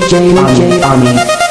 Jay, army.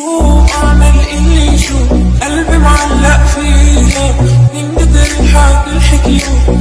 اعمل اللي شوف قلبي معلق فيها من قدر الحكي بحب